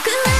く